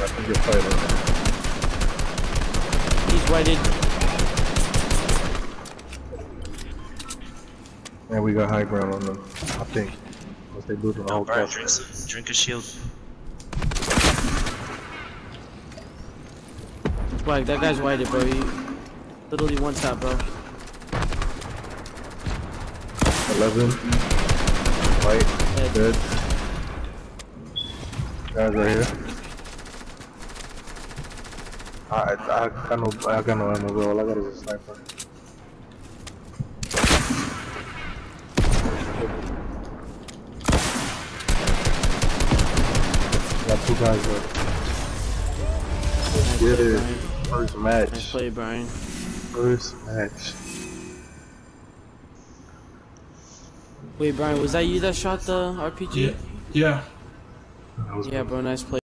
I think you're fighting. He's whited. And we got high ground on them. I think. Unless they losing the No, whole Brian, cluster. drink, drink a shield. Swag, that guy's whited, bro. He literally one tap, bro. 11. White. Dead. Dead. Guys right here. I, I, I got no, I got no ammo, bro. All I got is a sniper. Got two guys left. Nice Get play, it. Brian. First Nice play, Brian. First match. Wait, Brian, was that you that shot the RPG? Yeah. Yeah. That was Yeah, bro. Nice play.